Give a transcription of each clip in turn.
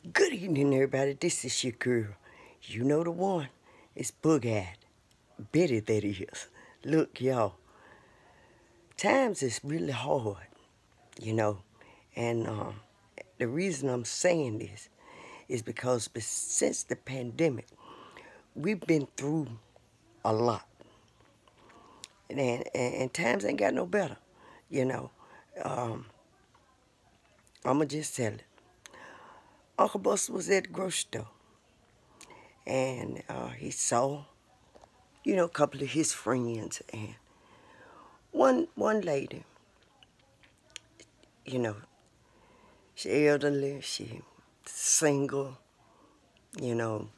Good evening, everybody. This is your girl. You know the one. It's Bug-Eyed. Betty, that is. Look, y'all. Times is really hard, you know. And uh, the reason I'm saying this is because since the pandemic, we've been through a lot. And, and, and times ain't got no better, you know. Um, I'm going to just tell it. Uncle Buster was at the grocery store. And uh, he saw, you know, a couple of his friends. And one, one lady, you know, she elderly, she single, you know.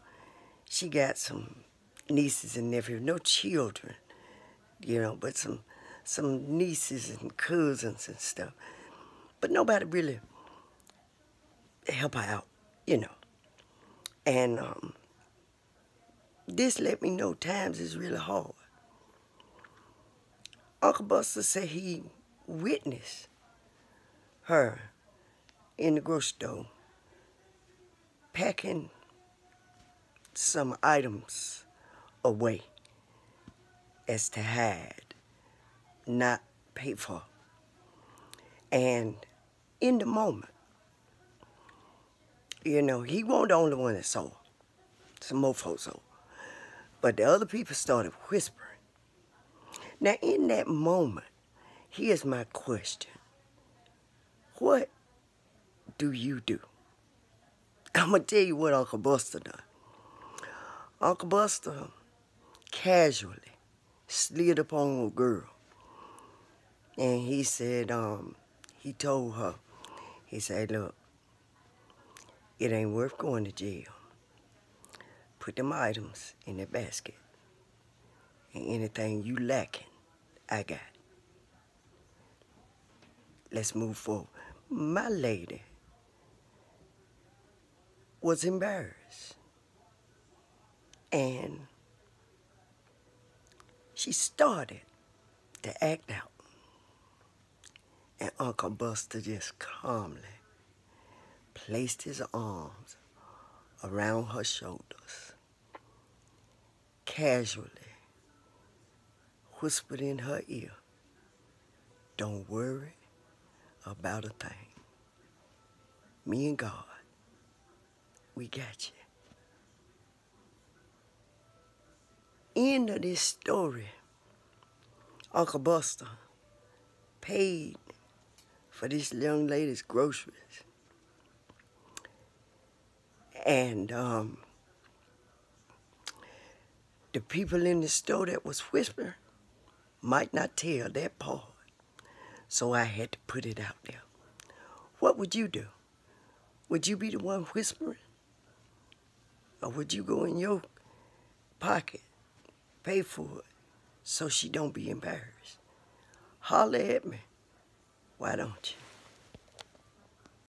She got some nieces and nephews, no children, you know, but some some nieces and cousins and stuff. But nobody really help her out you know. And um, this let me know times is really hard. Uncle Buster said he witnessed her in the grocery store packing some items away as to hide, not pay for. And in the moment, you know, he wasn't the only one that saw. Some folks saw. But the other people started whispering. Now, in that moment, here's my question. What do you do? I'm going to tell you what Uncle Buster done. Uncle Buster casually slid upon a girl. And he said, um, he told her, he said, look, it ain't worth going to jail. Put them items in the basket. And anything you lacking, I got. Let's move forward. My lady was embarrassed. And she started to act out. And Uncle Buster just calmly placed his arms around her shoulders, casually whispered in her ear, Don't worry about a thing. Me and God, we got you. End of this story, Uncle Buster paid for this young lady's groceries and um, the people in the store that was whispering might not tell that part. So I had to put it out there. What would you do? Would you be the one whispering? Or would you go in your pocket, pay for it, so she don't be embarrassed? Holler at me. Why don't you?